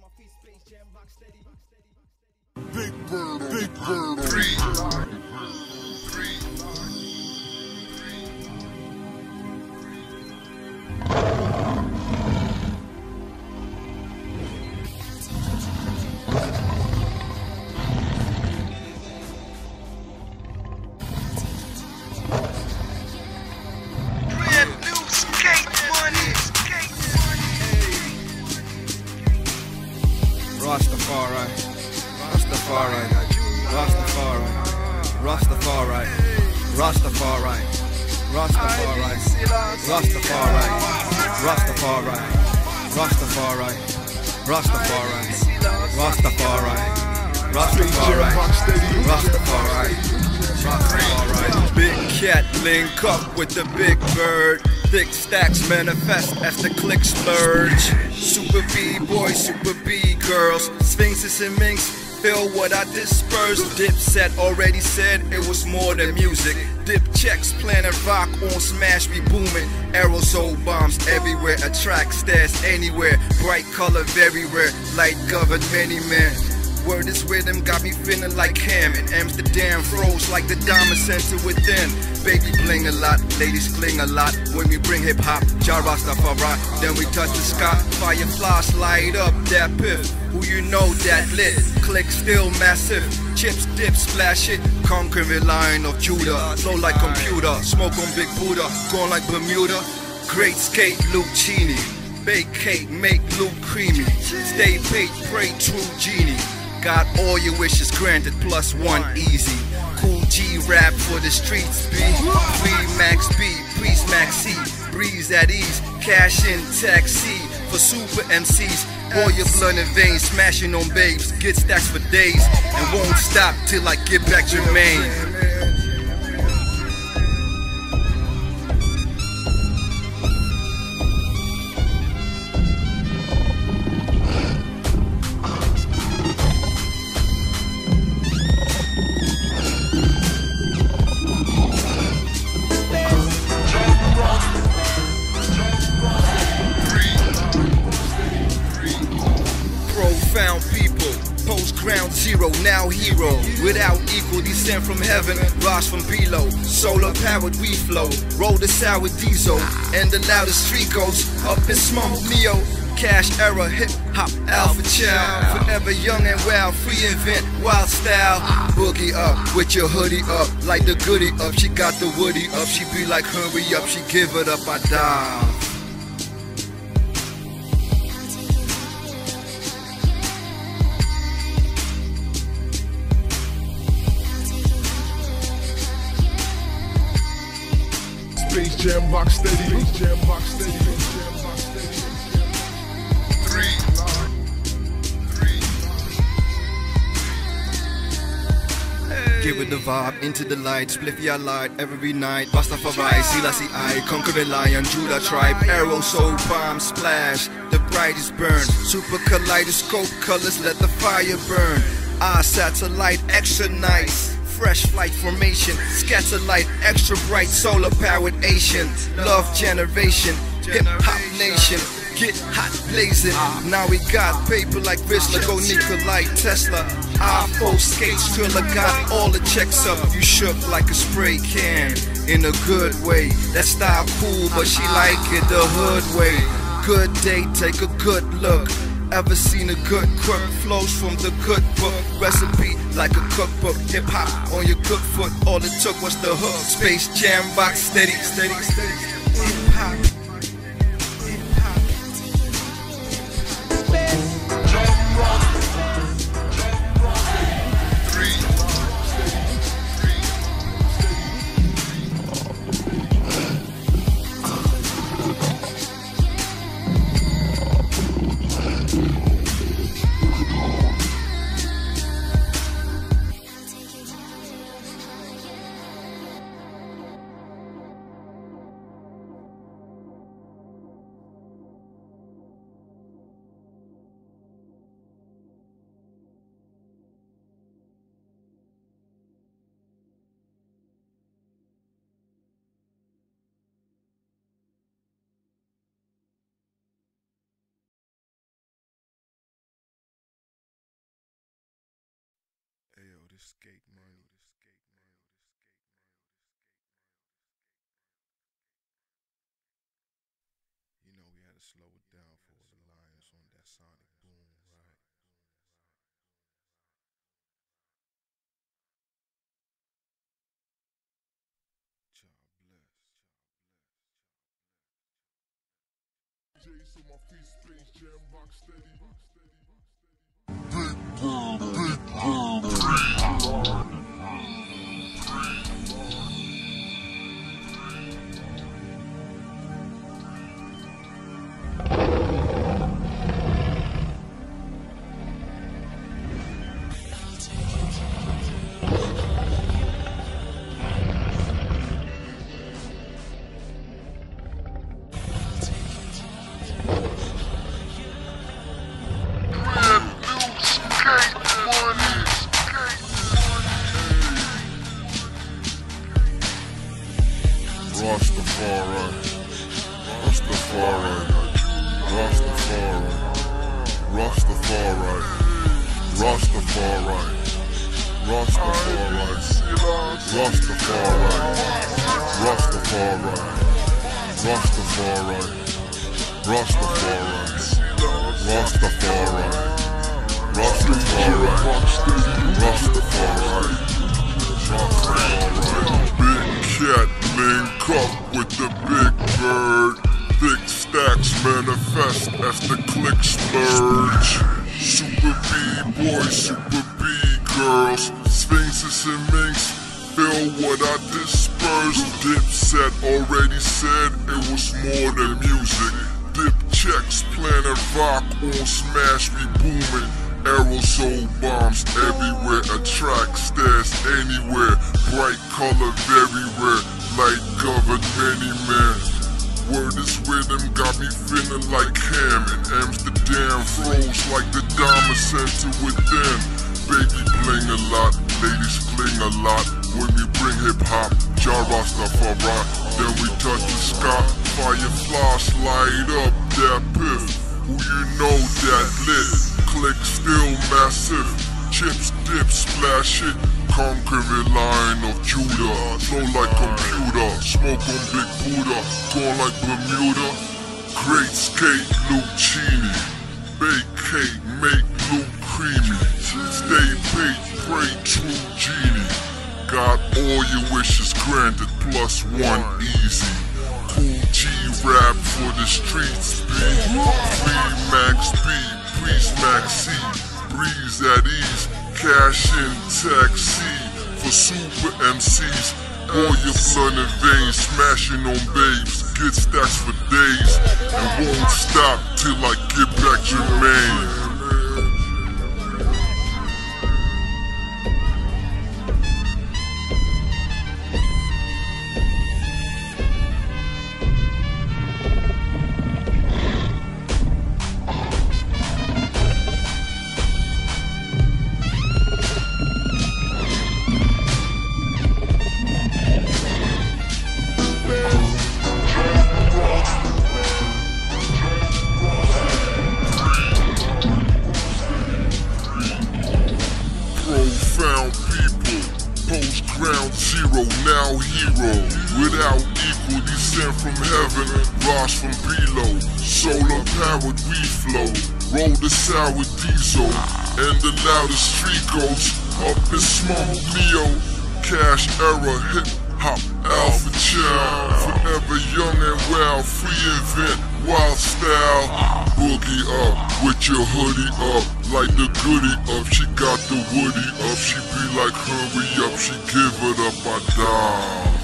Big feet. Big bird, big bird, Rastafari, Rastafari, Rastafari, Rastafari. Big cat link up with the big bird. Thick stacks manifest as the click splurge. Super B boys, super B girls, sphinxes and minks. Feel what I dispersed. Dipset already said it was more than music. Dip checks, planet rock on smash, be booming. Aerosol bombs everywhere, attract stares anywhere. Bright color, very rare. Light covered many men. Word is rhythm got me feeling like Cam in Amsterdam froze like the diamond center within. Baby bling a lot, ladies cling a lot when we bring hip hop. Jah Rastafari, then we touch the sky. Fireflies light up that piff. Who you know that lit? Click still massive. Chips dip splash it. Conquering lion of Judah. Flow like computer. Smoke on Big Buddha. Going like Bermuda. Great skate Luchini. Bake cake, make Luke creamy. Stay paid, pray true genie. Got all your wishes granted, plus one easy. Kool G Rap for the streets, B. Free Max B, Breeze Maxi. Breeze at ease, cash in taxi for super MCs. Boil your blood and veins, smashing on babes. Get stacks for days and won't stop till I get back Jermaine. Profound descent from heaven, rise from below. Solar powered we flow, roll the sour diesel, and the loudest street goes up in smoke. Neo, cash era, hip hop, alpha child. Forever young and wild, free invent, wild style. Boogie up with your hoodie up, like the goodie up. She got the woody up, she be like, hurry up, she give it up, I die. Space Jam rock steady. Space Jam rock steady. Give it the vibe, into the light, spliffy I light every night. Rastafari, Selassie I, conquering lion, Judah tribe, aerosol, bomb, splash. The brightest burn, super kaleidoscope colors, let the fire burn. Our satellite, extra nice. Fresh flight formation, scatter light, extra bright, solar powered Asian. Love generation, hip hop nation. Get hot blazing. Now we got paper like go Nikolai Tesla. iPhone skates, till I got all the checks up. You shook like a spray can in a good way. That style cool, but she like it the hood way. Good day, take a good look. Ever seen a good crook? Flows from the good book. Recipe like a cookbook. Hip hop on your cook foot. All it took was the hook. Space Jam rock steady, steady, steady. Skate money. You know we had to slow it down for the lions on that sonic boom, right? Child bless. Jace my feet, space jam, rock steady. Brand Rastafari, Rastafari, Rastafari, Rastafari, Rastafari, Rastafari, Rastafari, Rastafari, Rastafari. Big cat link up with the big bird. Thick stacks manifest as the click splurge. Super B boys, super B girls, sphinxes and minks. Feel what I dispersed. Dipset already said it was more than music. Dip checks, planet rock on smash, we booming. Aerosol bombs everywhere, attract stares anywhere. Bright color very rare, light covered many men. Word is rhythm got me feeling like Cam in Amsterdam. Froze like the diamond center within. Baby bling a lot, ladies fling a lot. When we bring hip hop, Jah Rastafari, then we touch the sky. Fireflies light up that piff. Who you know that lit? Click still massive. Chips dip splash it. Conquering lion of Judah. Flow like computer. Smoke on Big Buddha. Gone like Bermuda. Great skate Luchini. Bake cake make Luke creamy. Stay baked, pray true genie. Got all your wishes granted plus one easy. Kool G Rap for the streets, B. Free Max B, Priest Maxi. Breeze at ease, cash in taxi for super MCs. All your blood and veins smashing on babes. Get stacks for days and won't stop till I get back Jermaine. Profound rise from below. Solar powered we flow, roll the sour diesel, and the loudest street goes up in smoke. Neo, cash era, hip hop, alpha child, forever young and wild, free invent, wild style. Boogie up with your hoodie up, like the goodie up. She got the woody up, she be like hurry up, she give it up, I dive.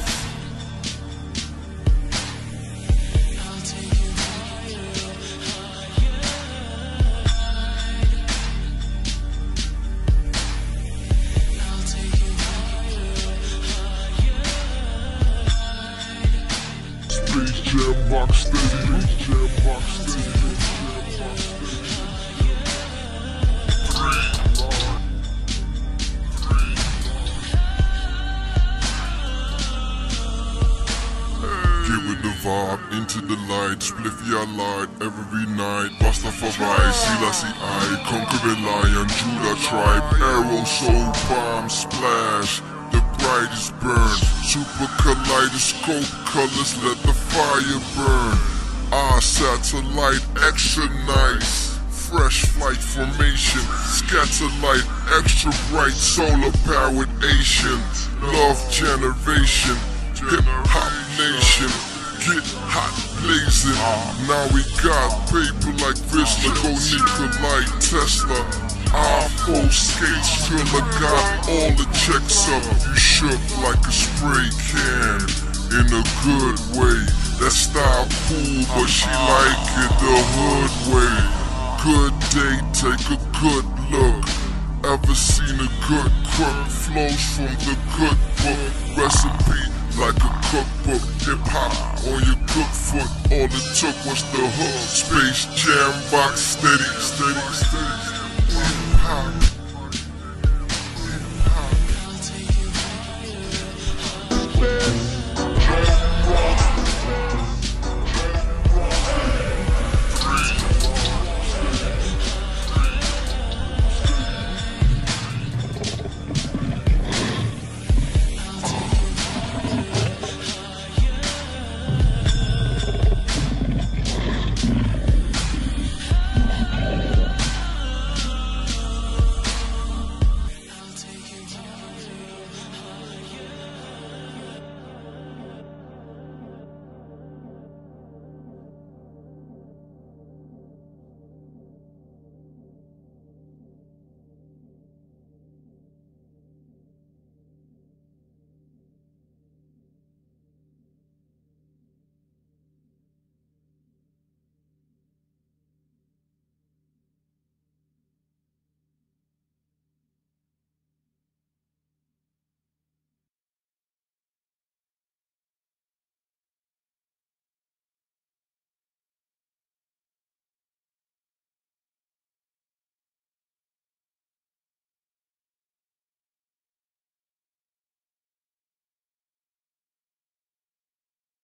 Into the light, spliffy light every night. Rastafari, Selassie I, conquering lion, Judah tribe, aerosol, bomb, splash. The brightest burn, super kaleidoscope colors, let the fire burn. Our satellite, extra nice. Fresh flight formation, scatter light, extra bright, solar powered Asian. Love generation, hip hop nation, get hot blazing. Ah, now we got paper like Vizsla, go Nikolai Tesla. Ah, Our full skates till I got all the checks up. You shook like a spray can in a good way. That style cool, but she like it the hood way. Good day, take a good look. Ever seen a good cook? Flows from the good book. Recipe cookbook, hip hop on your cookbook. All it took was the hook. Space jam rock, steady, steady, steady. Hip hop. Hip hop.